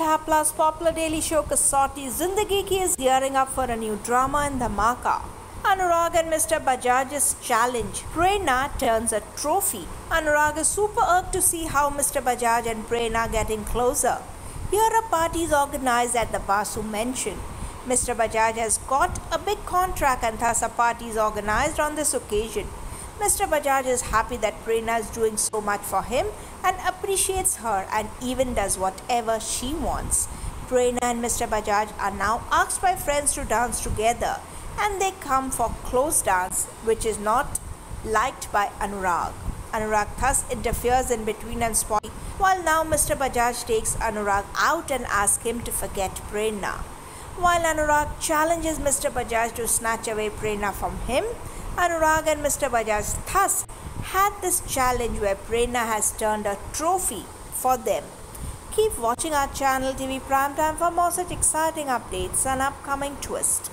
India's popular daily show Kasauti Zindagi Ki is gearing up for a new drama in Dhamaka. Anurag and Mr. Bajaj's challenge. Prerna turns a trophy. Anurag is super irked to see how Mr. Bajaj and Prerna are getting closer. Here a party is organized at the Basu mansion. Mr. Bajaj has got a big contract and thus a party is organized on this occasion. Mr. Bajaj is happy that Prerna is doing so much for him and appreciates her and even does whatever she wants. Prerna and Mr. Bajaj are now asked by friends to dance together and they come for close dance which is not liked by Anurag. Anurag thus interferes in between and spoils while now Mr. Bajaj takes Anurag out and asks him to forget Prerna. While Anurag challenges Mr. Bajaj to snatch away Prerna from him, Anurag and Mr. Bajaj thus had this challenge where Prerna has turned a trophy for them. Keep watching our channel TV Primetime for more such exciting updates and upcoming twists.